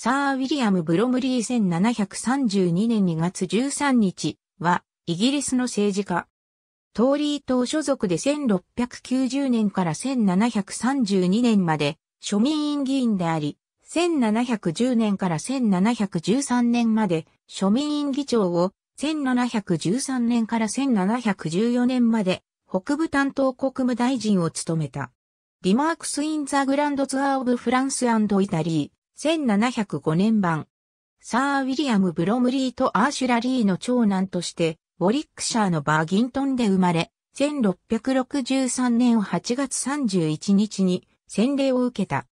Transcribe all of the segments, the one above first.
サー・ウィリアム・ブロムリー1732年2月13日は、イギリスの政治家。トーリー党所属で1690年から1732年まで庶民院議員であり、1710年から1713年まで庶民院議長を、1713年から1714年まで北部担当国務大臣を務めた。リマークス・イン・ザ・グランド・ツアー・オブ・フランス・イタリー。1705年版。サー・ウィリアム・ブロムリーとアーシュラリーの長男として、ウォリックシャーのバーギントンで生まれ、1663年8月31日に洗礼を受けた。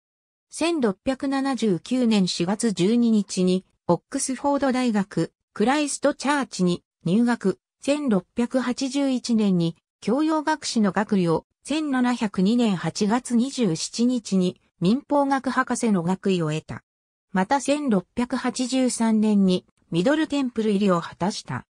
1679年4月12日に、オックスフォード大学、クライストチャーチに入学、1681年に教養学士の学位を、1702年8月27日に民法学博士の学位を得た。また1683年にミドルテンプル入りを果たした。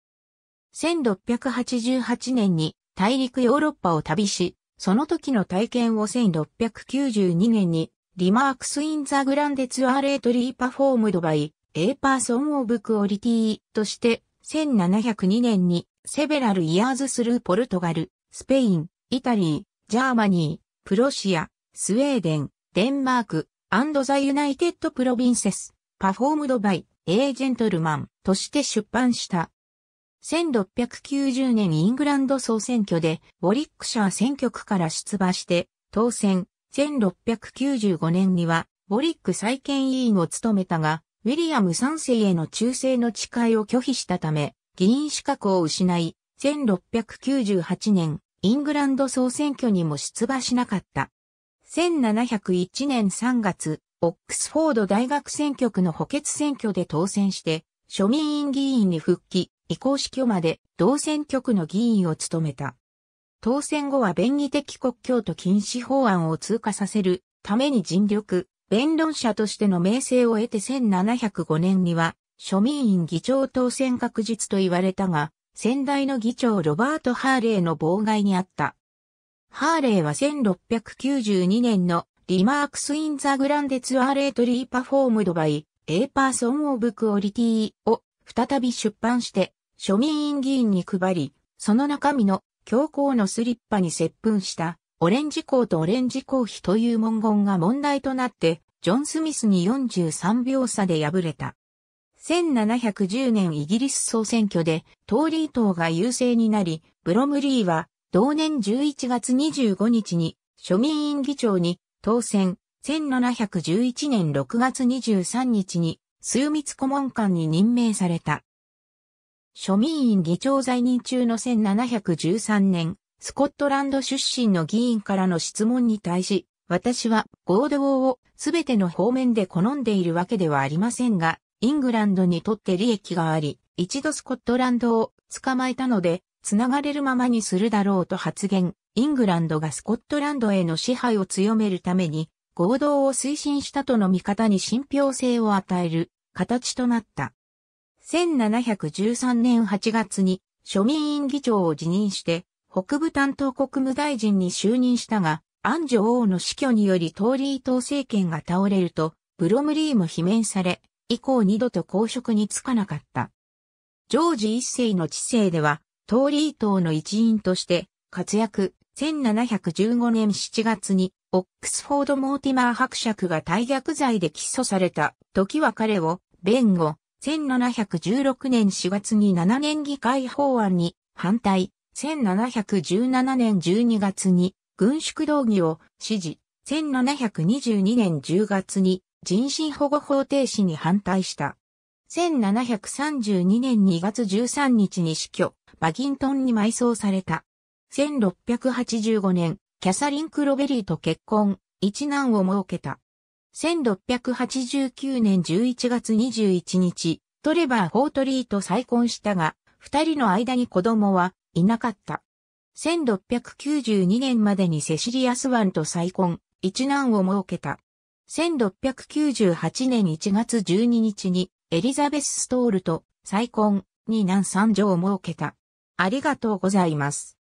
1688年に大陸ヨーロッパを旅し、その時の体験を1692年に Remarks in the Grande Tour Lately Performed by a Person of Quality として1702年に Several Years through Portugal, Spain, Italy, Germany, Prussia, Sweden, Denmark and the United Provinces, Performed by a Gentleman として出版した。1690年イングランド総選挙で、ウォリックシャー選挙区から出馬して当選。1695年には、ウォリック再建委員を務めたが、ウィリアム3世への忠誠の誓いを拒否したため、議員資格を失い、1698年、イングランド総選挙にも出馬しなかった。1701年3月、オックスフォード大学選挙区の補欠選挙で当選して、庶民院議員に復帰、移行死去まで同選挙区の議員を務めた。当選後は便宜的国境と禁止法案を通過させるために尽力、弁論者としての名声を得て1705年には、庶民院議長当選確実と言われたが、先代の議長ロバート・ハーレーの妨害にあった。ハーレーは1692年の Remarks in the Grande Tour Lately Performed by a Person of Quality を再び出版して庶民院議員に配り、その中身の教皇のスリッパに接吻したオレンジコーとオレンジコーヒという文言が問題となってジョン・スミスに43票差で敗れた。1710年イギリス総選挙でトーリー党が優勢になり、ブロムリーは同年11月25日に庶民院議長に当選、1711年6月23日に数密顧問官に任命された。庶民院議長在任中の1713年、スコットランド出身の議員からの質問に対し、私は合同をすべての方面で好んでいるわけではありませんが、イングランドにとって利益があり、一度スコットランドを捕まえたので、つながれるままにするだろうと発言。イングランドがスコットランドへの支配を強めるために合同を推進したとの見方に信憑性を与える形となった。1713年8月に庶民院議長を辞任して北部担当国務大臣に就任したが、アンジョ王の死去によりトーリー党政権が倒れると、ブロムリーも罷免され、以降二度と公職に就かなかった。ジョージ一世の知性では、トーリー党の一員として活躍、1715年7月にオックスフォード・モーティマー伯爵が大逆罪で起訴された。時は彼を弁護、1716年4月に7年議会法案に反対、1717年12月に軍縮動議を支持、1722年10月に人身保護法停止に反対した。1732年2月13日に死去、バギントンに埋葬された。1685年、キャサリン・クロベリーと結婚、一男を設けた。1689年11月21日、トレバー・フォートリーと再婚したが、二人の間に子供はいなかった。1692年までにセシリアスワンと再婚、一男を設けた。1698年1月12日にエリザベス・ストールと再婚、に難三女を設けた。ありがとうございます。